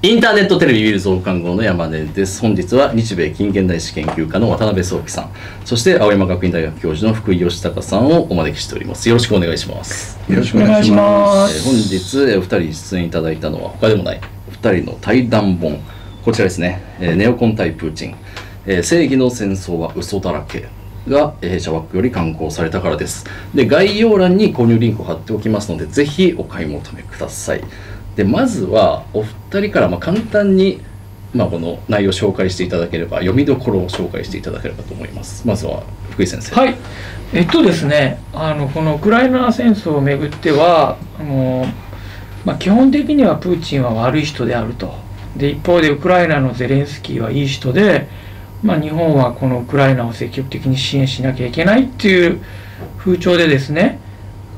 インターネットテレビウィル増刊号の山根です。本日は日米近現代史研究家の渡辺壮樹さん、そして青山学院大学教授の福井義孝さんをお招きしております。よろしくお願いします。よろしくお願いします。本日お二人出演いただいたのは他でもないお二人の対談本、こちらですね。ネオコン対プーチン、正義の戦争は嘘だらけ。が弊社枠より刊行されたからです。で、概要欄に購入リンクを貼っておきますので、ぜひお買い求めください。でまずはお二人からま簡単に、まあ、この内容を紹介していただければ読みどころを紹介していただければと思います。まずは福井先生。はい。えっとですねあのこのウクライナ戦争をめぐってはあの、まあ、基本的にはプーチンは悪い人であると。で一方でウクライナのゼレンスキーはいい人で、まあ、日本はこのウクライナを積極的に支援しなきゃいけないっていう風潮でですね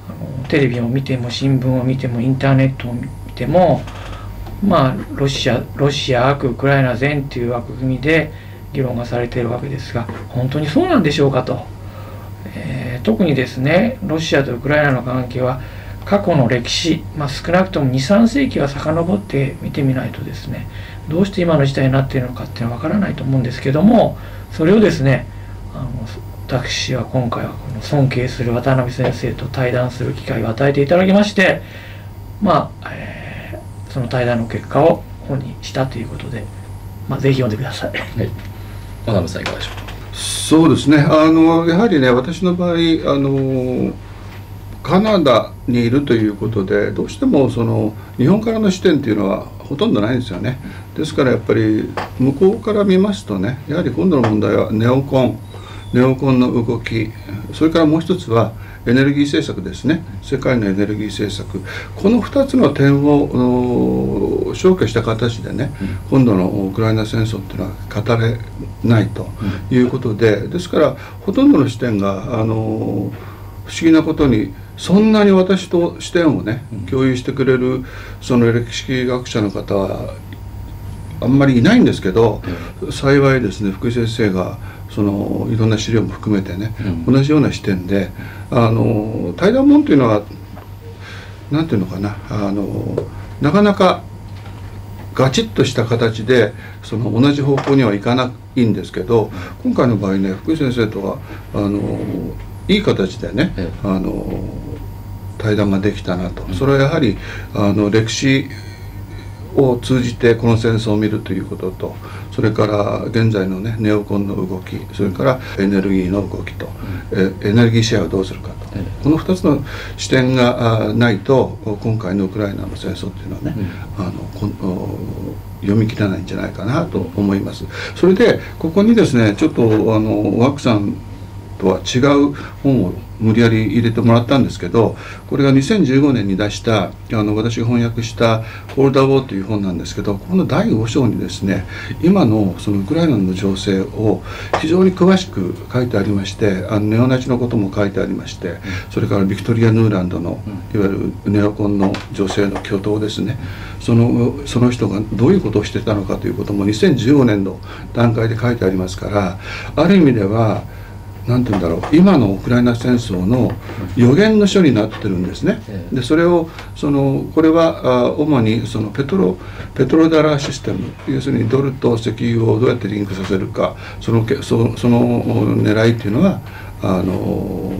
あのテレビを見ても新聞を見てもインターネットを見てもまあロシアロシア悪ウクライナ善っていう枠組みで議論がされているわけですが本当にそうなんでしょうかと、えー、特にですねロシアとウクライナの関係は過去の歴史、まあ、少なくとも23世紀は遡って見てみないとですねどうして今の時代になっているのかっていうのは分からないと思うんですけどもそれをですねあの私は今回はこの尊敬する渡辺先生と対談する機会を与えていただきましてまあ、えーその対談の結果を本にしたということで、まあ、ぜひ読んでください。はい、渡辺さんいかがでしょう？かそうですね。あのやはりね私の場合あのカナダにいるということでどうしてもその日本からの視点っていうのはほとんどないんですよね。ですからやっぱり向こうから見ますとねやはり今度の問題はネオコンネオコンの動きそれからもう一つはエネルギー政策ですね。世界のエネルギー政策。この2つの点を消去した形でね、うん、今度のウクライナ戦争っていうのは語れないということで、うん、ですからほとんどの視点があの不思議なことにそんなに私と視点をね共有してくれるその歴史学者の方はあんまりいないんですけど、幸いですね福井先生がそのいろんな資料も含めてね、うん、同じような視点であの対談本というのは何ていうのかなあのなかなかガチッとした形でその同じ方向にはいかないんですけど今回の場合ね福井先生とはあのいい形でね、あの対談ができたなと、それはやはりあの歴史を通じてこの戦争を見るということとそれから現在のねネオコンの動きそれからエネルギーの動きと、うん、エネルギーシェアをどうするかと、うん、この2つの視点がないと今回のウクライナの戦争っていうのはね、うん、あの読み切らないんじゃないかなと思います。それでここにですねちょっとあのワクさんとは違う本を無理やり入れてもらったんですけどこれが2015年に出したあの私が翻訳した「ホールダー・ウォー」という本なんですけどこの第5章にですね今のそのウクライナの情勢を非常に詳しく書いてありましてあのネオナチのことも書いてありましてそれからビクトリア・ヌーランドのいわゆるネオコンの女性の巨頭ですね。そのその人がどういうことをしてたのかということも2015年の段階で書いてありますからある意味では何て言うんだろう今のウクライナ戦争の予言の書になってるんですね。でそれをそのこれはあ主にそのペトロペトロダラーシステム要するにドルと石油をどうやってリンクさせるかそのそその狙いっていうのはあの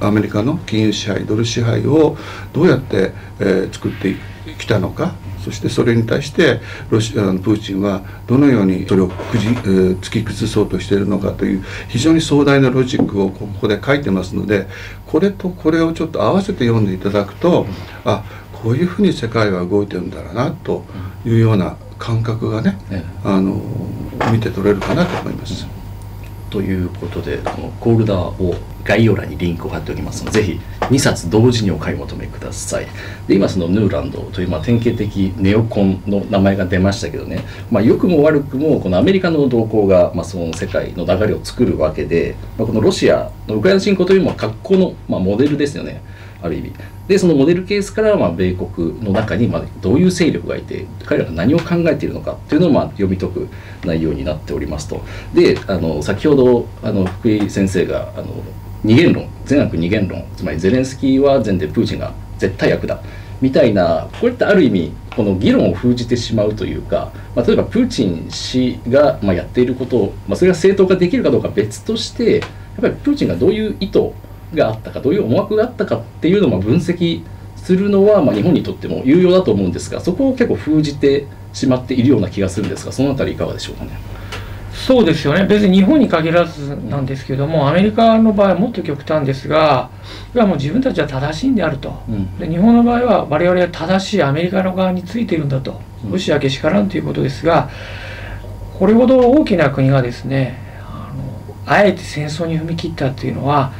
アメリカの金融支配ドル支配をどうやって、えー、作ってきたのかそしてそれに対してロシアのプーチンはどのようにそれをくじ、えー、突き崩そうとしているのかという非常に壮大なロジックをここで書いてますのでこれとこれをちょっと合わせて読んでいただくと、あこういうふうに世界は動いてるんだろうなというような感覚がね、あの見て取れるかなと思います。ということでこのコールダーを概要欄にリンクを貼っておきますのでぜひ2冊同時にお買い求めください。で今そのヌーランドというまあ典型的ネオコンの名前が出ましたけどね、まあ、良くも悪くもこのアメリカの動向がまあその世界の流れを作るわけで、まあ、このロシアのウクライナ侵攻というのは格好のまあモデルですよね。ある意味。でそのモデルケースからまあ米国の中にまあどういう勢力がいて彼らが何を考えているのかっていうのをまあ読み解く内容になっておりますと。であの先ほどあの福井先生があの二元論善悪二元論つまりゼレンスキーは善でプーチンが絶対悪だみたいなこれってある意味この議論を封じてしまうというか、まあ、例えばプーチン氏がまやっていることを、まあ、それが正当化できるかどうか別としてやっぱりプーチンがどういう意図があったかどういう思惑があったかっていうのを分析するのはまあ日本にとっても有用だと思うんですがそこを結構封じてしまっているような気がするんですがそのあたりいかがでしょうかね。そうですよね。別に日本に限らずなんですけどもアメリカの場合はもっと極端ですがいやもう自分たちは正しいんであると、うん、で日本の場合は我々は正しいアメリカの側についているんだと。ロシアけしからんということですがこれほど大きな国がですねあのあえて戦争に踏み切ったっていうのは、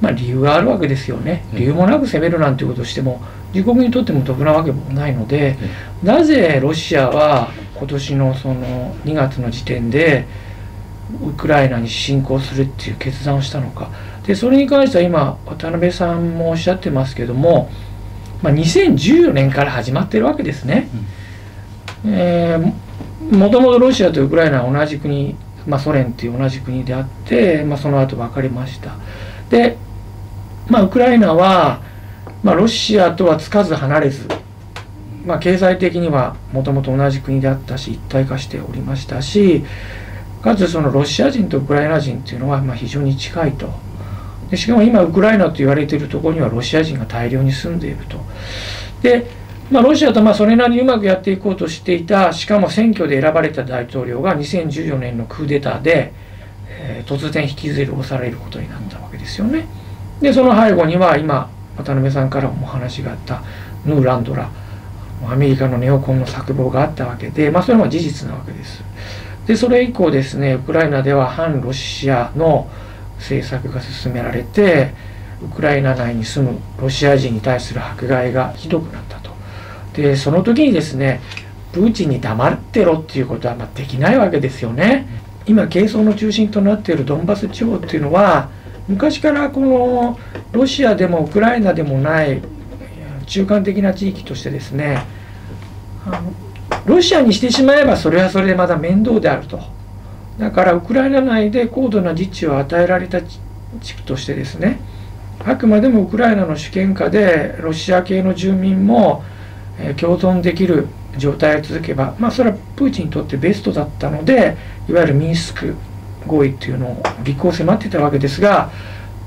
まあ、理由があるわけですよね。理由もなく攻めるなんていうことをしても自国にとっても得なわけもないので、なぜロシアは今年のその2月の時点でウクライナに侵攻するっていう決断をしたのか。でそれに関しては今渡辺さんもおっしゃってますけども、まあ、2014年から始まってるわけですね。うん、えー、もともとロシアとウクライナは同じ国、まあ、ソ連っていう同じ国であって、まあ、その後分かりました。で、まあ、ウクライナはまあ、ロシアとはつかず離れず、まあ、経済的にはもともと同じ国であったし一体化しておりましたしかつそのロシア人とウクライナ人っていうのはまあ非常に近いと。でしかも今ウクライナと言われているところにはロシア人が大量に住んでいると。で、まあ、ロシアとまあそれなりにうまくやっていこうとしていたしかも選挙で選ばれた大統領が2014年のクーデターで、えー、突然引きずり押されることになったわけですよね。でその背後には今渡辺さんからもお話があったヌーランドラアメリカのネオコンの策謀があったわけで、まあ、それは事実なわけです。でそれ以降ですねウクライナでは反ロシアの政策が進められてウクライナ内に住むロシア人に対する迫害がひどくなったと。でその時にですねプーチンに黙ってろっていうことはまあできないわけですよね。今係争の中心となっているドンバス地方っていうのは昔からこのロシアでもウクライナでもない中間的な地域としてですねあのロシアにしてしまえばそれはそれでまだ面倒であると。だからウクライナ内で高度な自治を与えられた地区としてですねあくまでもウクライナの主権下でロシア系の住民も共存できる状態を続けば、まあ、それはプーチンにとってベストだったのでいわゆるミンスク合意っていうのを立候補迫ってたわけですが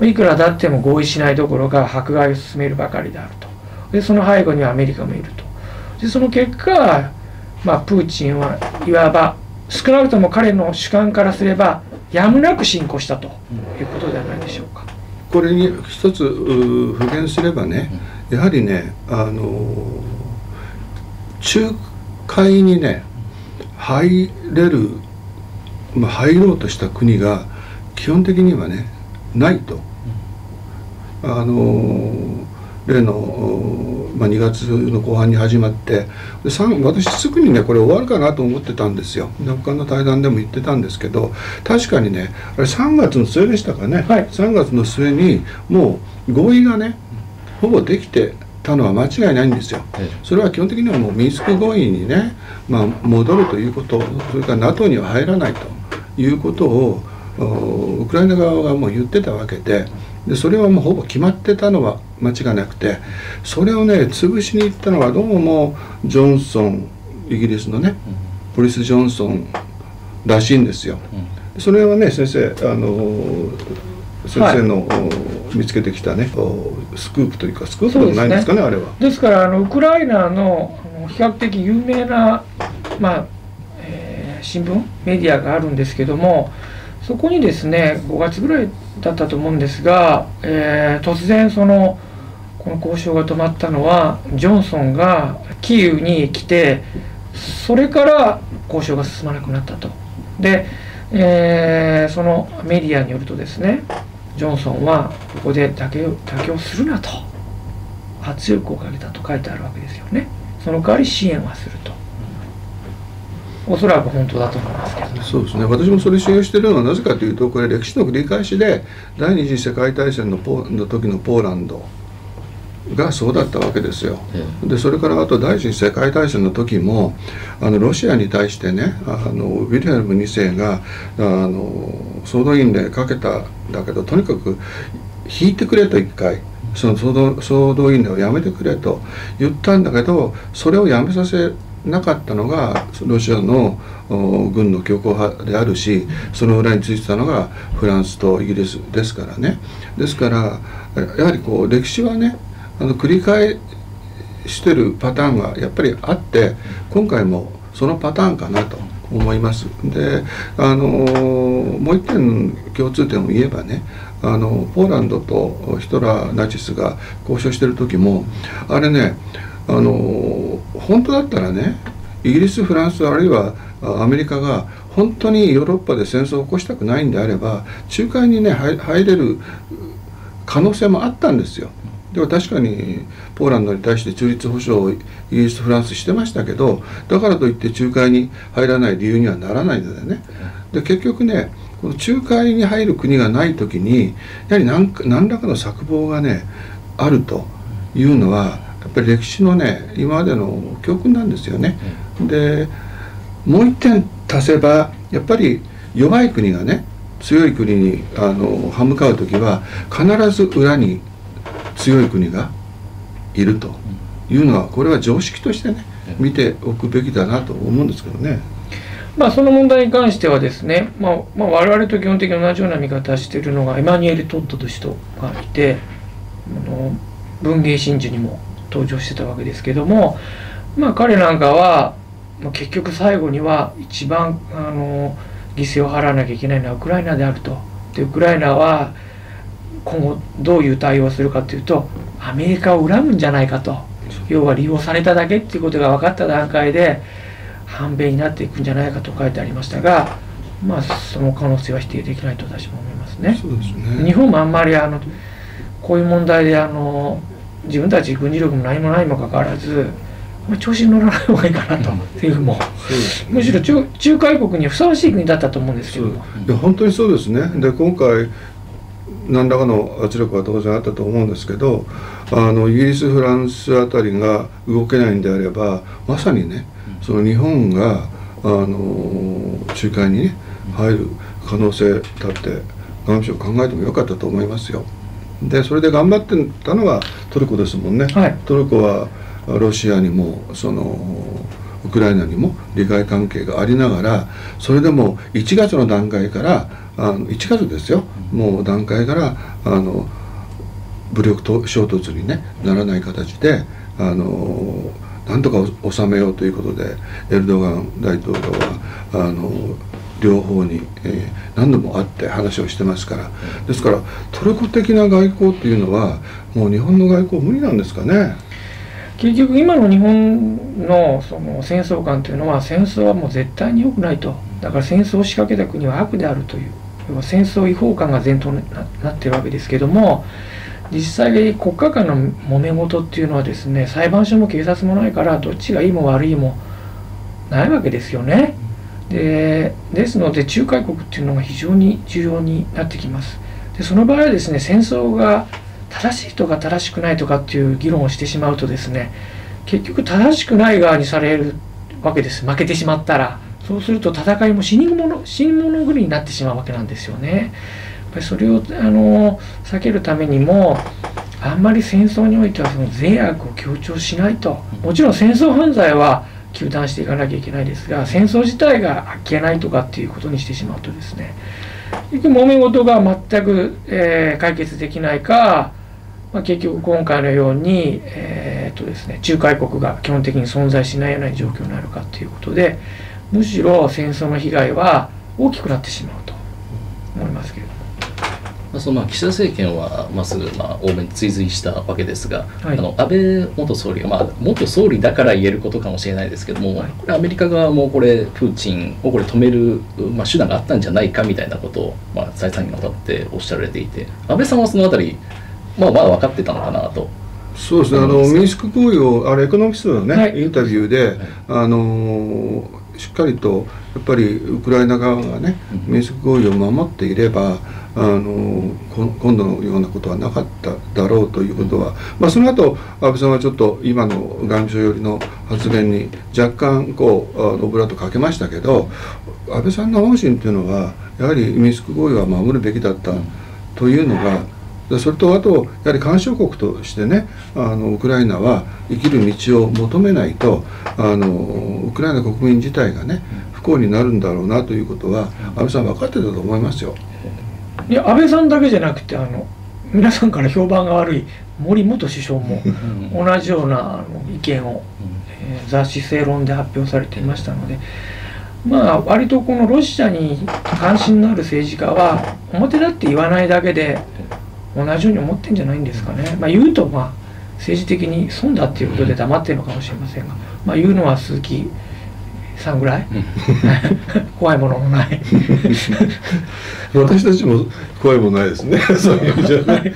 いくらだっても合意しないどころか迫害を進めるばかりであると。でその背後にはアメリカもいると。でその結果、まあ、プーチンはいわば少なくとも彼の主観からすればやむなく進行したということではないでしょうか。これに一つ復元すればねやはりねあの仲介にね入れるまあ、入ろうとした国が基本的にはねないと。あの例の、まあ、2月の後半に始まってで私すぐにねこれ終わるかなと思ってたんですよ他の対談でも言ってたんですけど確かにねあれ3月の末でしたかね、はい、3月の末にもう合意がねほぼできてたのは間違いないんですよ。それは基本的にはもうミンスク合意にね、まあ、戻るということそれから NATO には入らないと。いうことをウクライナ側がもう言ってたわけででそれはもうほぼ決まってたのは間違いなくてそれをね潰しに行ったのはどうもジョンソンイギリスのねポリス・ジョンソンらしいんですよ。それはね先生あの先生の、はい、見つけてきたねスクープというかスクープでもないんですかね、ね、あれは。ですからあのウクライナの比較的有名な、まあ、新聞メディアがあるんですけどもそこにですね5月ぐらいだったと思うんですが、えー、突然そのこの交渉が止まったのはジョンソンがキーウに来てそれから交渉が進まなくなったと。で、えー、そのメディアによるとですねジョンソンはここで妥協妥協するなと圧力をかけたと書いてあるわけですよね。その代わり支援はすると。おそらく本当だと思いますけど、そうですね。私もそれ信用しているのはなぜかというとこれ歴史の繰り返しで第二次世界大戦のポの時のポーランドがそうだったわけですよ。でそれからあと第一次世界大戦の時もあのロシアに対してねあのウィリアム2世があの総動員令かけたんだけどとにかく引いてくれと1回その総動総動員令をやめてくれと言ったんだけどそれをやめさせなかったのがロシアの軍の強硬派であるしその裏についてたのがフランスとイギリスですからねですからやはりこう歴史はねあの繰り返してるパターンがやっぱりあって今回もそのパターンかなと思います。であのもう一点共通点を言えばねあのポーランドとヒトラーナチスが交渉してる時もあれねあの本当だったらねイギリスフランスあるいはアメリカが本当にヨーロッパで戦争を起こしたくないんであれば仲介にね入れる可能性もあったんですよ。でも確かにポーランドに対して中立保障をイギリスフランスしてましたけどだからといって仲介に入らない理由にはならないのでねで結局ねこの仲介に入る国がない時にやはり何何らかの策謀がねあるというのはやっぱり歴史のね今までの教訓なんですよね。でもう一点足せばやっぱり弱い国がね強い国にあの歯向かう時は必ず裏に強い国がいるというのはこれは常識としてね見ておくべきだなと思うんですけどね。まあ、その問題に関してはですね、まあまあ、我々と基本的に同じような見方しているのがエマニュエル・トッドという人がいてあの文藝真珠にも登場してたわけですけども、まあ、彼なんかは、まあ、結局最後には一番あの犠牲を払わなきゃいけないのはウクライナであると。でウクライナは今後どういう対応をするかというとアメリカを恨むんじゃないかと要は利用されただけっていうことが分かった段階で反米になっていくんじゃないかと書いてありましたがまあその可能性は否定できないと私も思いますね。すね日本もあんまりあのこういう問題であの自分たち軍事力も何もないにもかかわらず調子に乗らない方がいいかなと、政府も、むしろ中仲介国にふさわしい国だったと思うんですけど。もいや本当にそうですね。で今回何らかの圧力は当然あったと思うんですけどあのイギリスフランスあたりが動けないんであればまさにねその日本があの仲介に、ね、入る可能性だって外務省考えてもよかったと思いますよ。でそれで頑張ってたのがトルコですもんね。はい、トルコはロシアにもそのウクライナにも利害関係がありながらそれでも1月の段階からあの1月ですよもう段階からあの武力衝突に、ね、ならない形であのなんとか収めようということでエルドガン大統領はあの両方に、えー、何度も会って話をしてますからですからトルコ的な外交っていうのはもう日本の外交無理なんですかね？結局今の日本のその戦争観というのは戦争はもう絶対に良くないとだから戦争を仕掛けた国は悪であるという要は戦争違法感が前頭になってるわけですけども実際国家間の揉め事っていうのはですね裁判所も警察もないからどっちがいいも悪いもないわけですよね。でですので仲介国っていうのが非常に重要になってきます。でその場合はですね戦争が正しいとか正しくないとかっていう議論をしてしまうとですね結局正しくない側にされるわけです負けてしまったらそうすると戦いも死に物死に物狂いになってしまうわけなんですよね。やっぱりそれをあの避けるためにもあんまり戦争においてはその善悪を強調しないともちろん戦争犯罪は糾弾していかなきゃいけないですが戦争自体があっけないとかっていうことにしてしまうとですね結局揉め事が全く、えー、解決できないかまあ、結局今回のように、えーとですね、仲介国が基本的に存在しないような状況になるかということでむしろ戦争の被害は大きくなってしまうと思いますけれども。まあ、そのまあ岸田政権はまあすぐまあ欧米に追随したわけですが、はい、あの安倍元総理が、まあ、元総理だから言えることかもしれないですけども、はい、これアメリカ側もこれプーチンをこれ止める、まあ、手段があったんじゃないかみたいなことを、まあ、再三にわたっておっしゃられていて安倍さんはそのあたりまあまだ分かってたのかなと。そうですね。あのミンスク合意をあれエコノミストのね、はい、インタビューで、はい、あのしっかりとやっぱりウクライナ側がね、ミンスク合意を守っていればあの今度のようなことはなかっただろうということは、まあ、その後安倍さんはちょっと今の外務省よりの発言に若干こうオブラートかけましたけど安倍さんの方針というのはやはりミスク合意は守るべきだったというのがそれとあとやはり干渉国としてねあのウクライナは生きる道を求めないとあのウクライナ国民自体がね不幸になるんだろうなということは安倍さん分かってたと思いますよ。いや安倍さんだけじゃなくてあの皆さんから評判が悪い森元首相も同じようなあの意見を、えー雑誌「正論」で発表されていましたのでまあ割とこのロシアに関心のある政治家は表立って言わないだけで同じように思ってんじゃないんですかね。まあ、言うとまあ政治的に損だっていうことで黙ってるのかもしれませんが、まあ、言うのは鈴木さんぐらい怖いもののない。私たちも怖いもないですね。そういう意味じゃね。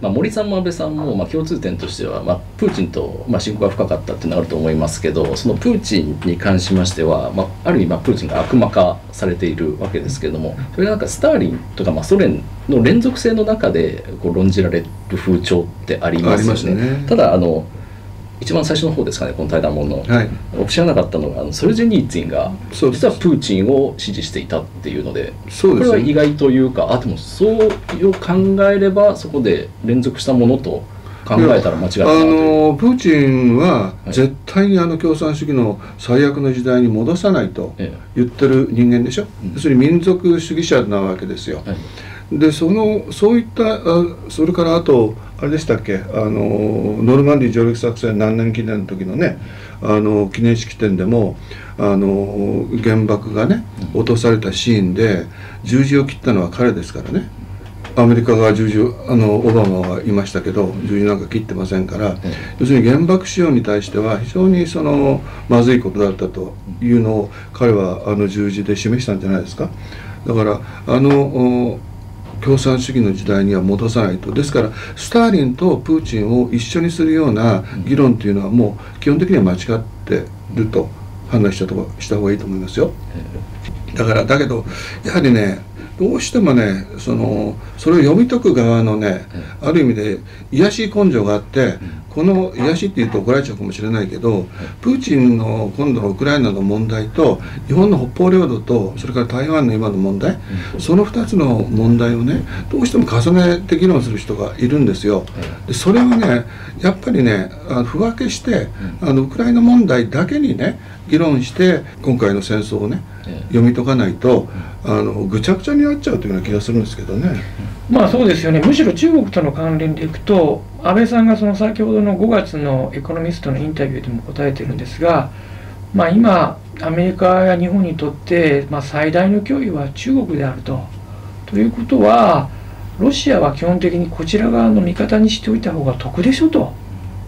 まあ、森さんも安倍さんもまあ共通点としては、まあ、プーチンとまあ親交が深かったっていうのがあると思いますけどそのプーチンに関しましては、まあ、ある意味まあプーチンが悪魔化されているわけですけれどもそれがなんかスターリンとかまあソ連の連続性の中でこう論じられる風潮ってありますよありますね。ただあの一番最初の方ですかねこの対談門の、はい。僕知らなかったのがあのソルジェニーツィンが実はプーチンを支持していたっていうのでそうです。よこれは意外というかあでもそういう考えればそこで連続したものと考えたら間違いないなあのプーチンははい。絶対にあの共産主義の最悪の時代に戻さないとえ言ってる人間でしょ、うん。要するに民族主義者なわけですよ。え。はいでそのそういったあそれからあとあれでしたっけ？あのノルマンディー上陸作戦何年記念の時のねあの記念式典でもあの原爆がね落とされたシーンで十字を切ったのは彼ですからね。アメリカが十字をあのオバマはいましたけど十字なんか切ってませんからえ要するに原爆使用に対しては非常にそのまずいことだったというのを彼はあの十字で示したんじゃないですか。だからあのお共産主義の時代には戻さないとですからスターリンとプーチンを一緒にするような議論というのはもう基本的には間違ってると判断したとこした方がいいと思いますよ。だからだけどやはりねどうしてもねそのそれを読み解く側のねある意味で癒し根性があってこの癒しっていうと怒られちゃうかもしれないけどプーチンの今度のウクライナの問題と日本の北方領土とそれから台湾の今の問題その2つの問題をねどうしても重ねて議論する人がいるんですよ。でそれをねやっぱりねあの不分けしてあのウクライナ問題だけにね議論して今回の戦争をねえ読み解かないとあのぐちゃぐちゃになっちゃうというような気がするんですけどね。まあそうですよねむしろ中国との関連でいくと安倍さんがその先ほどの5月のエコノミストのインタビューでも答えてるんですが、まあ、今アメリカや日本にとって、まあ、最大の脅威は中国であると。ということはロシアは基本的にこちら側の味方にしておいた方が得でしょと。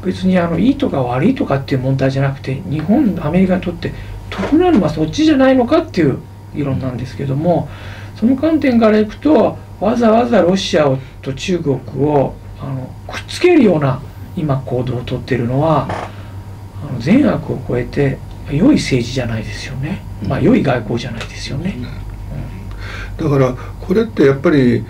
別にあのいいとか悪いとかっていう問題じゃなくて日本アメリカにとって得なのはそっちじゃないのかっていう議論なんですけどもその観点からいくとわざわざロシアと中国をあのくっつけるような今行動をとってるのはあの善悪を超えて良い政治じゃないですよね、まあ良い外交じゃないですよね。だからこれってやっぱり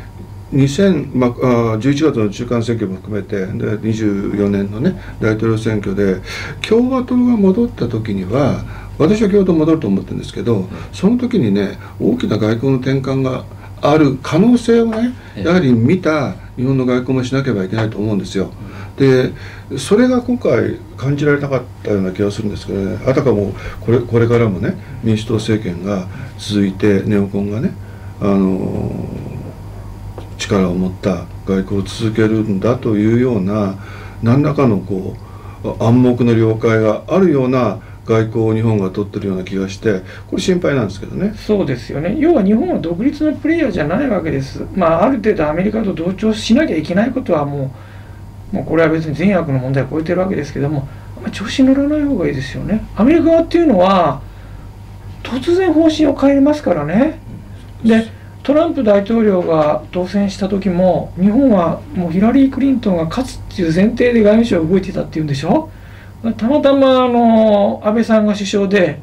2000、まあ、あ11月の中間選挙も含めてで24年のね大統領選挙で共和党が戻った時には私は共和党戻ると思ってるんですけどその時にね大きな外交の転換がある可能性をねええやはり見た日本の外交もしなければいけないと思うんですよ。でそれが今回感じられなかったような気がするんですけどねあたかもこれこれからもね民主党政権が続いてネオコンがねあの力を持った外交を続けるんだというような何らかのこう暗黙の了解があるような外交を日本が取ってるような気がしてこれ心配なんですけどね。そうですよね。要は日本は独立のプレイヤーじゃないわけです、まあ、ある程度アメリカと同調しなきゃいけないことはもうもうこれは別に善悪の問題を超えてるわけですけども、まあ、調子に乗らない方がいいですよね。アメリカ側っていうのは突然方針を変えますからね。でトランプ大統領が当選した時も日本はもうヒラリー・クリントンが勝つっていう前提で外務省が動いてたっていうんでしょ？たまたまあの安倍さんが首相で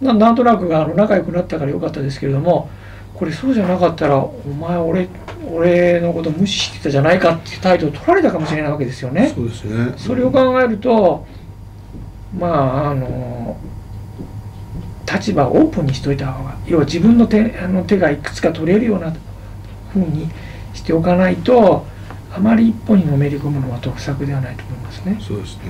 ななんとなくあの仲良くなったから良かったですけれどもこれそうじゃなかったらお前俺俺のこと無視してたじゃないかっていう態度を取られたかもしれないわけですよね。そうですね。それを考えるとまああの立場をオープンにしといた方が要は自分の手あの手がいくつか取れるようなふうにしておかないとあまり一歩にのめり込むのは得策ではないと思いますね。そうですね。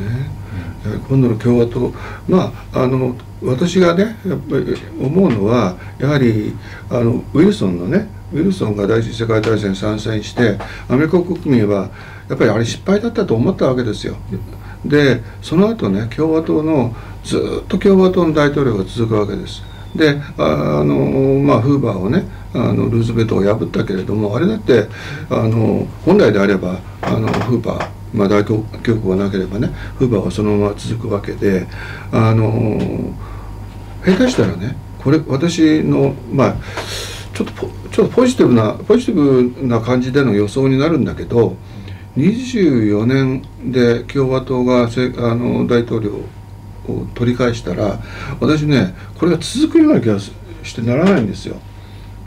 今度の共和党、まああの私がねやっぱり思うのはやはりあのウィルソンのねウィルソンが第一次世界大戦参戦してアメリカ国民はやっぱりあれ失敗だったと思ったわけですよ。でその後ね共和党のずっと共和党の大統領が続くわけです。であの、まあ、フーバーをねあのルーズベルトを破ったけれどもあれだってあの本来であればあのフーバーまあ、大統領がなければねフーバーはそのまま続くわけであの下手したらねこれ私のまあちょっとポちょっとポジティブなポジティブな感じでの予想になるんだけど24年で共和党があの大統領取り返したら私ねこれが続くような気がしてならないんですよ。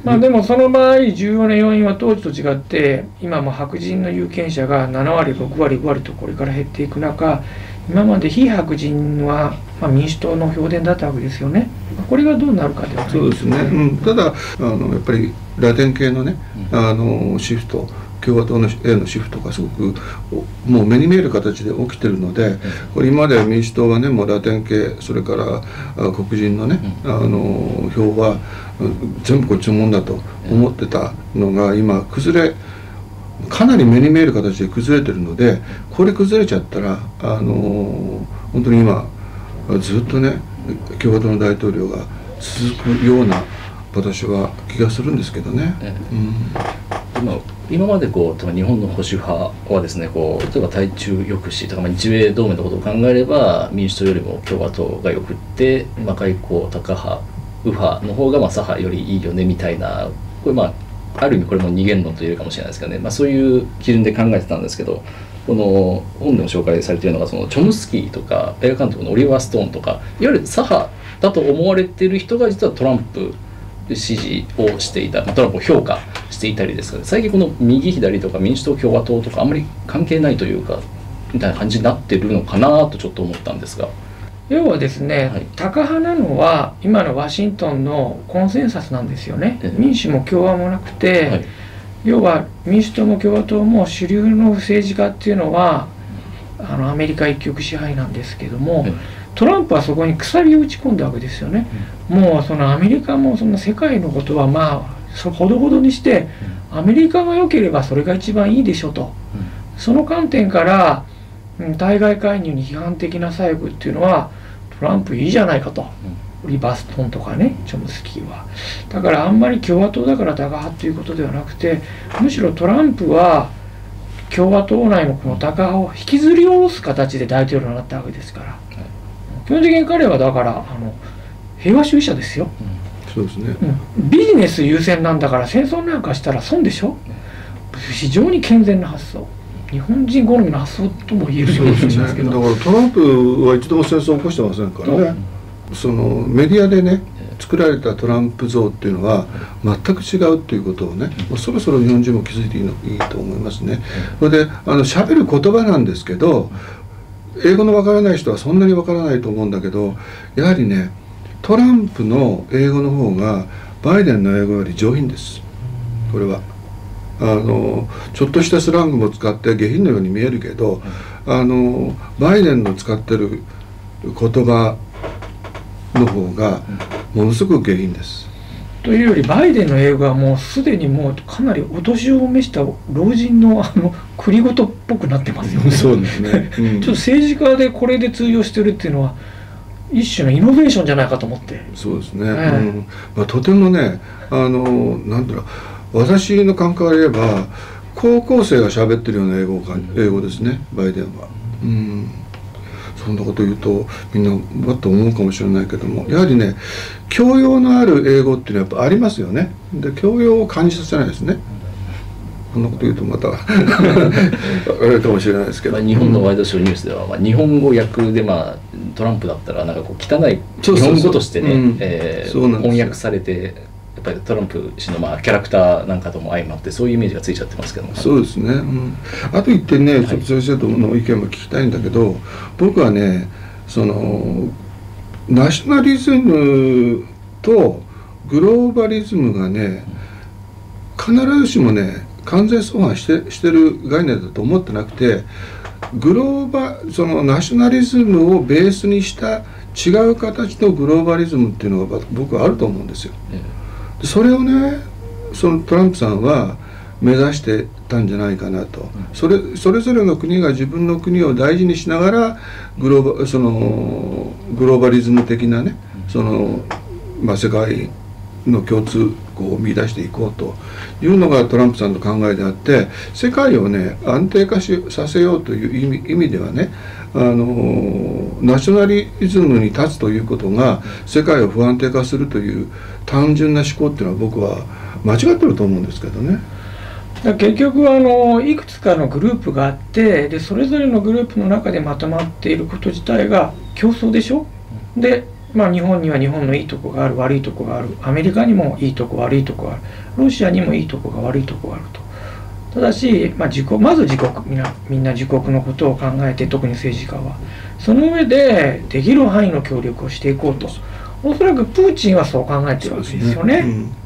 まあでもその場合重要な要因は当時と違って今も白人の有権者が7割6割5割とこれから減っていく中今まで非白人は、まあ、民主党の評伝だったわけですよね。これがどうなるかではないそうですね、うん、ただあのやっぱりラテン系のねあのシフト共和党のへのシフトがすごくもう目に見える形で起きてるのでこれ今まで民主党はねもうラテン系それから黒人のねあの票は全部こっちのもんだと思ってたのが今崩れかなり目に見える形で崩れてるのでこれ崩れちゃったらあの本当に今ずっとね共和党の大統領が続くような私は気がするんですけどね。うん、今今までこう日本の保守派はですねこう例えば対中抑止とか、まあ、日米同盟のことを考えれば民主党よりも共和党がよくって、まあ、外交タカ派右派の方がまあ左派よりいいよねみたいなこれまあある意味これも二元論と言えるかもしれないですけどね、まあ、そういう基準で考えてたんですけどこの本でも紹介されているのがそのチョムスキーとか映画監督のオリバー・ストーンとかいわゆる左派だと思われている人が実はトランプ支持をしていた、まあ、トランプを評価していたりですから最近この右左とか民主党共和党とかあんまり関係ないというかみたいな感じになってるのかなとちょっと思ったんですが。要はですね、はい、タカ派なのは今のワシントンのコンセンサスなんですよね、民主も共和もなくて、はい、要は民主党も共和党も主流の政治家っていうのはあのアメリカ一極支配なんですけども、トランプはそこに鎖を打ち込んだわけですよね、もうそのアメリカもその世界のことはまあほどほどにしてアメリカが良ければそれが一番いいでしょと、その観点から対外介入に批判的な左翼っていうのはトランプいいじゃないかと、リバストンとかねチョムスキーは。だからあんまり共和党だからタカ派ということではなくてむしろトランプは共和党内のこのタカ派を引きずり下ろす形で大統領になったわけですから、基本的に彼はだからあの平和主義者ですよ、そうですね、うん、ビジネス優先なんだから戦争なんかしたら損でしょ。非常に健全な発想。日本人好みの発想とも言えるような気がしますけど、ね、だからトランプは一度も戦争を起こしてませんからね、そのメディアでね作られたトランプ像っていうのは全く違うっていうことをね、もうそろそろ日本人も気づいていいのいいと思いますね。それであの喋る言葉なんですけど英語のわからない人はそんなにわからないと思うんだけどやはりねトランプの英語の方がバイデンの英語より上品ですこれは。あのちょっとしたスラングも使って下品のように見えるけど、あのバイデンの使ってる言葉の方がものすごく下品です。というよりバイデンの英語はもうすでにもうかなりお年を召した老人のあの栗ごとっぽくなってますよね。そうですね、うん、ちょっと政治家でこれで通用してるっていうのは一種のイノベーションじゃないかと思って。そうですね。うん、まあとてもねあのなんだろう私の感覚で言えば高校生が喋ってるような英語か英語ですねバイデンは。うんそんなこと言うとみんなわっと思うかもしれないけどもやはりね教養のある英語っていうのはやっぱありますよね。で教養を感じさせないですね。こんなこと言うとまたあれかもしれないですけど、まあ、日本のワイドショーニュースでは、まあ、日本語訳で、まあ、トランプだったらなんかこう汚い日本語としてね翻訳されてぱりトランプ氏のまあキャラクターなんかとも相まってそういうイメージがついちゃってますけどそうですね、うん、あと一点ね、ちょっと先生との意見も聞きたいんだけど僕はねそのナショナリズムとグローバリズムがね必ずしもね完全相反してしてる概念だと思ってなくてグローバそのナショナリズムをベースにした違う形のグローバリズムっていうのが僕はあると思うんですよ。でそれをねそのトランプさんは目指してたんじゃないかなと、それそれぞれの国が自分の国を大事にしながらグローバそのグローバリズム的なねその、まあ、世界の共通項を見出していこうと。いうのがトランプさんの考えであって世界をね安定化しさせようという意味意味ではねあのナショナリズムに立つということが世界を不安定化するという単純な思考っていうのは僕は間違ってると思うんですけどね。結局あのいくつかのグループがあってでそれぞれのグループの中でまとまっていること自体が競争でしょ？でまあ、日本には日本のいいとこがある悪いとこがある。アメリカにもいいとこ悪いとこがある。ロシアにもいいとこが悪いとこがあると。ただし、まあ、自国まず自国みんなみんな自国のことを考えて特に政治家は。その上でできる範囲の協力をしていこうと。おそらくプーチンはそう考えてるわけですよね。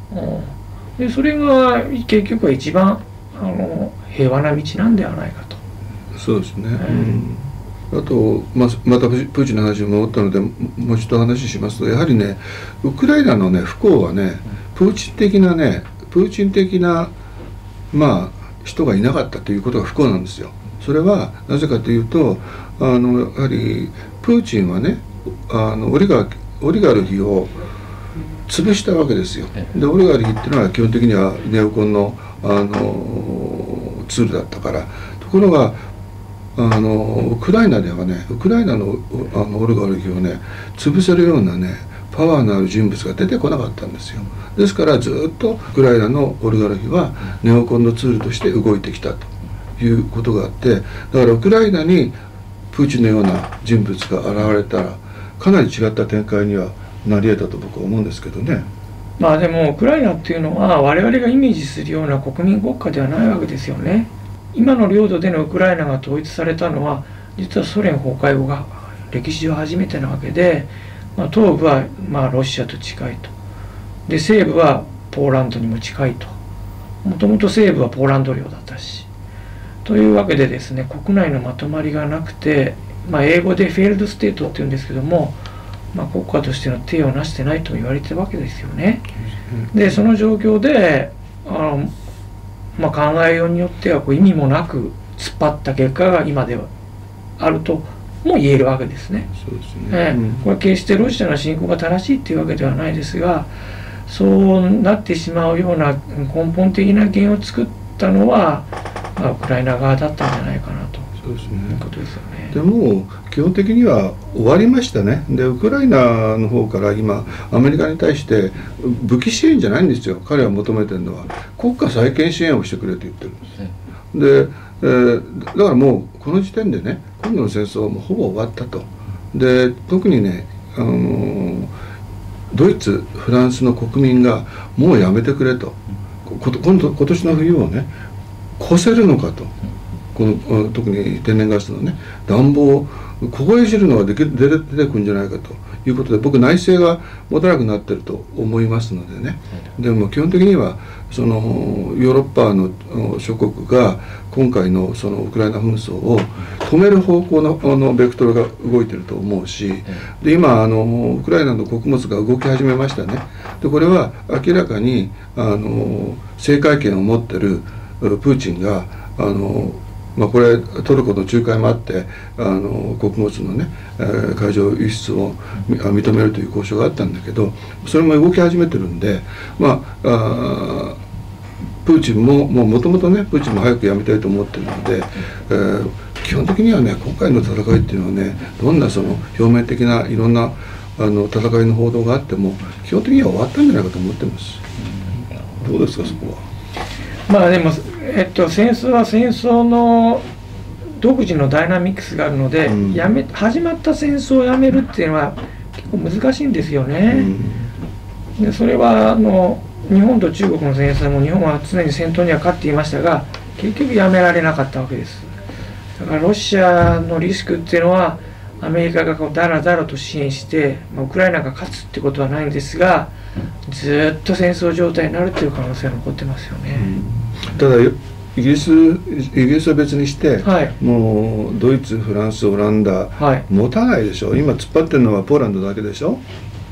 そで、うん。でそれが結局は一番あの平和な道なんではないかと。そうですね、うん。あと、ままたプーチンの話に戻ったのでもう一度話しますとやはりねウクライナのね不幸はねプーチン的なねプーチン的なまあ人がいなかったということが不幸なんですよ。それはなぜかというとあのやはりプーチンはねあのオリガオリガルヒを潰したわけですよ。でオリガルヒっていうのは基本的にはネオコンのあのツールだったからところがあのウクライナではねウクライナのあのオルガルヒをね潰せるようなねパワーのある人物が出てこなかったんですよですからずっとウクライナのオルガルヒはネオコンのツールとして動いてきたということがあってだからウクライナにプーチンのような人物が現れたらかなり違った展開にはなり得たと僕は思うんですけどね。まあでもウクライナっていうのは我々がイメージするような国民国家ではないわけですよね。今の領土でのウクライナが統一されたのは実はソ連崩壊後が歴史上初めてなわけで、まあ、東部はまあロシアと近いと。で西部はポーランドにも近いと。もともと西部はポーランド領だったし。というわけでですね国内のまとまりがなくて、まあ、英語でフェールドステートっていうんですけども、まあ、国家としての手をなしてないと言われてるわけですよね。でその状況であのまあ、考えようによってはこう意味もなく突っ張った結果が今ではあるとも言えるわけですね。そうですね、うん、これは決してロシアの侵攻が正しいっていうわけではないですがそうなってしまうような根本的な原因を作ったのは、まあ、ウクライナ側だったんじゃないかなと。そうですね。ことですよね。でも基本的には終わりましたね。でウクライナの方から今アメリカに対して武器支援じゃないんですよ。彼は求めてるのは。国家再建支援をしてくれと言ってるんです。で、えー、だからもうこの時点でね今度の戦争はもうほぼ終わったと。で特にね、あの、ドイツフランスの国民がもうやめてくれと。今度今年の冬をね越せるのかと。この特に天然ガスのね暖房を凍え知るのができ出てくるんじゃないかと。いうことで僕内政が持たなくなってると思いますのでね、でも基本的にはそのヨーロッパの諸国が今回のそのウクライナ紛争を止める方向のあのベクトルが動いてると思うしで今あのウクライナの穀物が動き始めましたね。でこれは明らかにあの政界権を持ってるプーチンがあのまあ、これトルコの仲介もあってあの穀物のね、えー、海上輸出を認めるという交渉があったんだけどそれも動き始めてるんでまああプーチンももともとねプーチンも早くやめたいと思ってるので、えー、基本的にはね今回の戦いっていうのはねどんなその表面的ないろんなあの戦いの報道があっても基本的には終わったんじゃないかと思ってます。どうですかそこは？まあでも、えっと、戦争は戦争の独自のダイナミクスがあるので、うん、やめ始まった戦争をやめるっていうのは結構難しいんですよね。うん、でそれはあの日本と中国の戦争も日本は常に戦闘には勝っていましたが結局やめられなかったわけです。だからロシアのリスクっていうのはアメリカがこうだらだらと支援して、まあ、ウクライナが勝つってことはないんですがずっと戦争状態になるっていう可能性は残ってますよね。ただイギリスイギリスは別にして、はい。もうドイツフランスオランダはい。持たないでしょ。今突っ張ってるのはポーランドだけでしょ？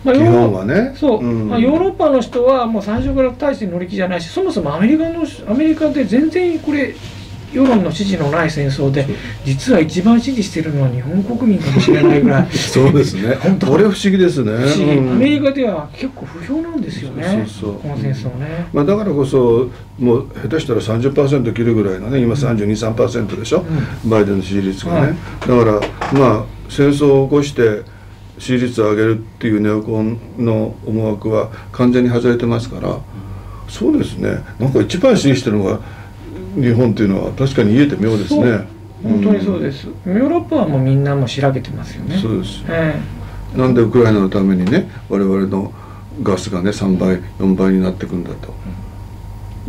基まあヨーロ本はね。そう、ん。まあ、ヨーロッパの人はもう最初から大して乗り気じゃないしそもそもアメリカのアメリカで全然これ世論の支持のない戦争で実は一番支持してるのは日本国民かもしれないぐらい。そうですね。本当。これ不思議ですね、アメリカでは結構不評なんですよね。そうそうそう。この戦争ね、まあ、だからこそもう下手したら30%切るぐらいのね今323%でしょ、バイデンの支持率がね、はい。だからまあ戦争を起こして支持率を上げるっていうネオコンの思惑は完全に外れてますから、そうですね。なんか一番支持してるのが日本っていうのは確かに言えて妙ですね。本当にそうです。す、ヨーロッパはもうみんなもうしらけてますよね。そうです。えなんでウクライナのためにね我々のガスがね3倍4倍になってくんだと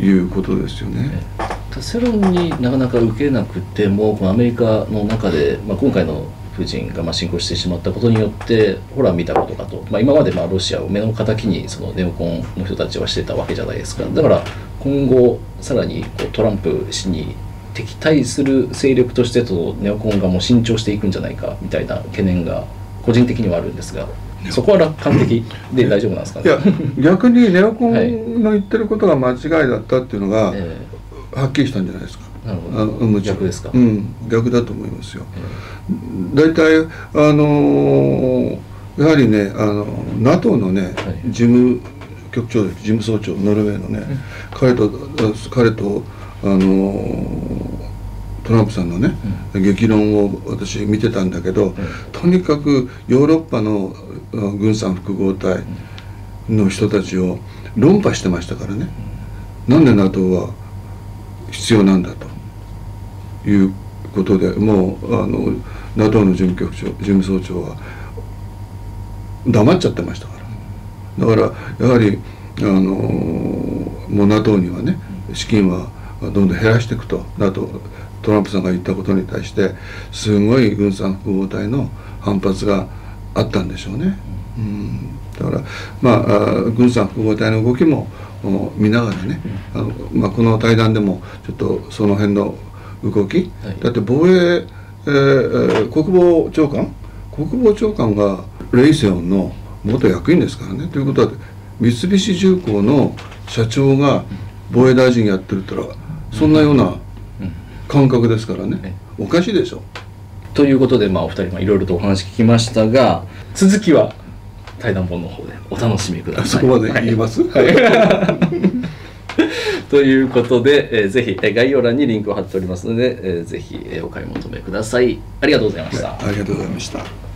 いうことですよね。世論になかなか受けなくてもアメリカの中で、まあ、今回のプーチンがまあ侵攻してしまったことによってほら見たことかと、まあ、今までまあロシアを目の敵にそのネオコンの人たちはしてたわけじゃないですか。だから今後さらにこうトランプ氏に敵対する勢力としてとネオコンがもう伸長していくんじゃないかみたいな懸念が個人的にはあるんですがそこは楽観的 で大丈夫なんですかね？いや逆にネオコンの言ってることが間違いだったっていうのが、えはっきりしたんじゃないですか。えなるほあど。もちろん。逆ですか、うん、逆だと思いますよ。え大体あのーやはりねあの NATO のね、はい事務局長事務総長ノルウェーのね、彼と彼とあのートランプさんのね、激論を私見てたんだけど、とにかくヨーロッパのあ軍産複合体の人たちを論破してましたからね、なんで NATO は必要なんだということでもうあの NATO の事務局長事務総長は黙っちゃってましたからだからやはりあのもう NATO にはね資金はどんどん減らしていくと NATO トランプさんが言ったことに対してすごい軍産複合体の反発があったんでしょうね。うん、だからまあ軍産複合体の動きも見ながらね、あのまあ、この対談でもちょっとその辺の動き、はい。だって防衛、えーえー国防長官？国防長官がレイセオンの元役員ですからね。ということは三菱重工の社長が防衛大臣やってるってのはそんなようなうん。感覚ですからね。おかしいでしょ。ということで、まあ、お二人いろいろとお話聞きましたが続きは対談本の方でお楽しみください。そこまで言います、ということで、えーぜひ、えー概要欄にリンクを貼っておりますので、えーぜひ、えーお買い求めください。ありがとうございました。ありがとうございました。